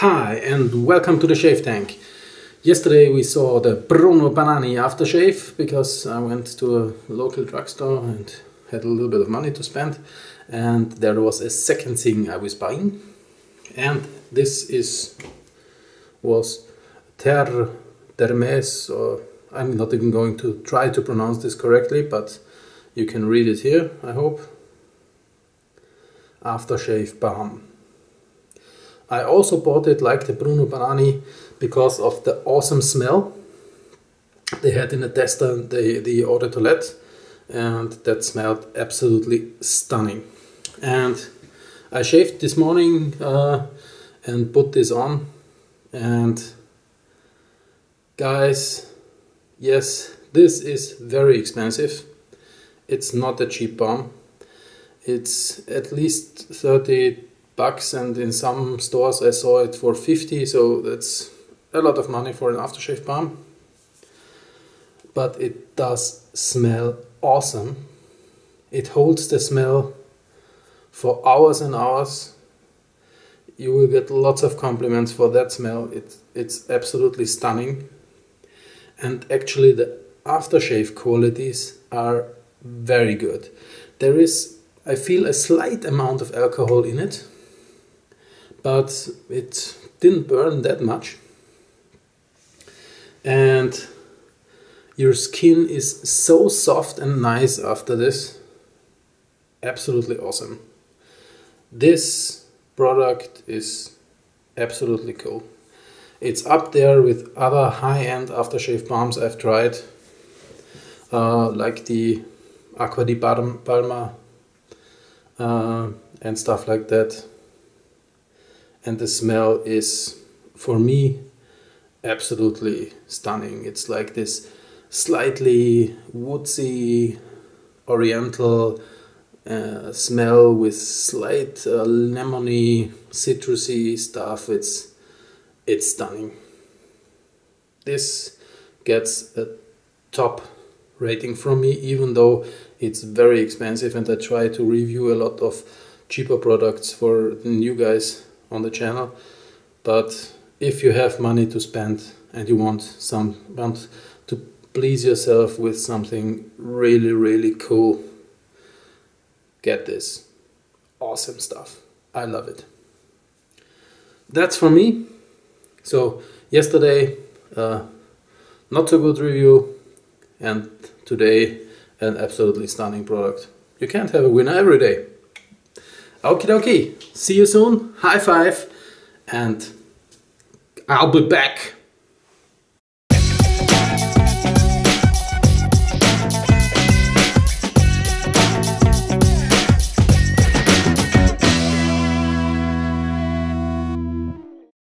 Hi and welcome to the Shave Tank. Yesterday we saw the Bruno Banani aftershave because I went to a local drugstore and had a little bit of money to spend and there was a second thing I was buying and this is was Terre d'Hermès or I'm not even going to try to pronounce this correctly but you can read it here I hope aftershave balm I also bought it like the Bruno Banani because of the awesome smell they had in the tester the, the eau de toilette and that smelled absolutely stunning. And I shaved this morning uh, and put this on and guys yes this is very expensive. It's not a cheap balm it's at least 30 bucks and in some stores I saw it for 50 so that's a lot of money for an aftershave balm but it does smell awesome. It holds the smell for hours and hours. You will get lots of compliments for that smell. It, it's absolutely stunning. And actually the aftershave qualities are very good. There is I feel a slight amount of alcohol in it but it didn't burn that much. And your skin is so soft and nice after this. Absolutely awesome. This product is absolutely cool. It's up there with other high-end aftershave balms I've tried, uh, like the Acqua di Parma uh, and stuff like that and the smell is for me absolutely stunning. It's like this slightly woodsy oriental uh, smell with slight uh, lemony citrusy stuff. It's it's stunning. This gets a top rating from me even though it's very expensive and I try to review a lot of cheaper products for new guys on the channel. But if you have money to spend and you want some want to please yourself with something really really cool get this awesome stuff. I love it. That's for me. So yesterday uh, not so good review and today an absolutely stunning product. You can't have a winner every day Okie dokie. See you soon. High five. And I'll be back.